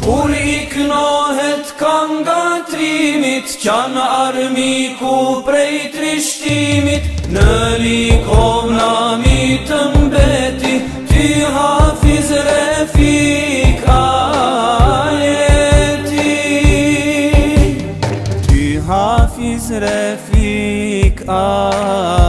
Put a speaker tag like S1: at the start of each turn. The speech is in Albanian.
S1: Kur i knohet kanë nga trimit, qanë armiku prej trishtimit, në likom nami të mbeti, ty hafiz
S2: refikajeti. Ty hafiz refikajeti.